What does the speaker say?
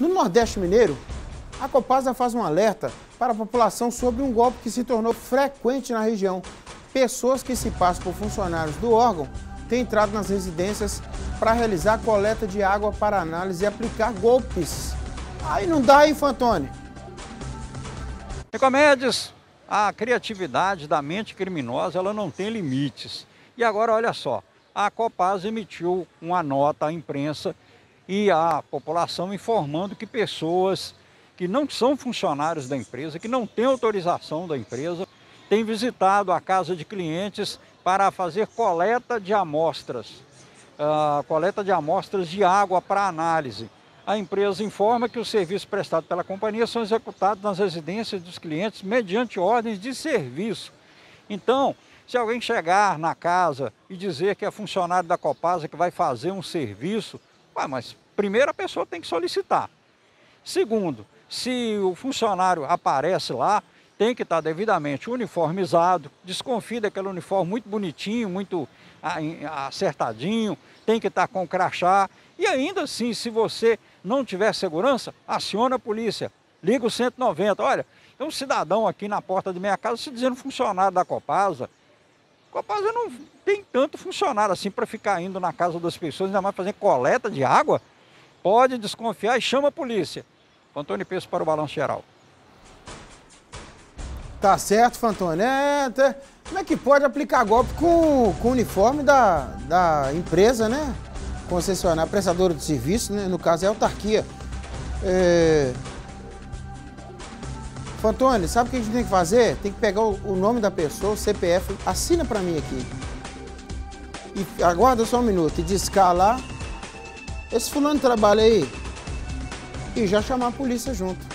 No Nordeste Mineiro, a Copasa faz um alerta para a população sobre um golpe que se tornou frequente na região. Pessoas que se passam por funcionários do órgão têm entrado nas residências para realizar coleta de água para análise e aplicar golpes. Aí não dá, hein, Fantoni? Nicomedes, a criatividade da mente criminosa ela não tem limites. E agora, olha só, a Copasa emitiu uma nota à imprensa e à população informando que pessoas que não são funcionários da empresa, que não têm autorização da empresa, têm visitado a casa de clientes para fazer coleta de amostras, uh, coleta de amostras de água para análise. A empresa informa que os serviços prestados pela companhia são executados nas residências dos clientes mediante ordens de serviço. Então, se alguém chegar na casa e dizer que é funcionário da Copasa que vai fazer um serviço, ué, mas primeiro a pessoa tem que solicitar. Segundo, se o funcionário aparece lá, tem que estar devidamente uniformizado, desconfia daquele uniforme muito bonitinho, muito acertadinho, tem que estar com crachá. E ainda assim, se você não tiver segurança, aciona a polícia, liga o 190. Olha, tem um cidadão aqui na porta de minha casa se dizendo funcionário da Copasa, Copasa não tem tanto funcionário assim para ficar indo na casa das pessoas, ainda mais fazer coleta de água. Pode desconfiar e chama a polícia. Fantoni Peço para o Balanço Geral. Tá certo, Fantoni. É, tá... Como é que pode aplicar golpe com, com o uniforme da, da empresa, né? Concessionária, prestadora de serviço, né? No caso é a autarquia. É... Fantoni, sabe o que a gente tem que fazer? Tem que pegar o, nome da pessoa, o CPF, assina para mim aqui. E aguarda só um minuto e discar lá. Esse fulano trabalha aí. E já chamar a polícia junto.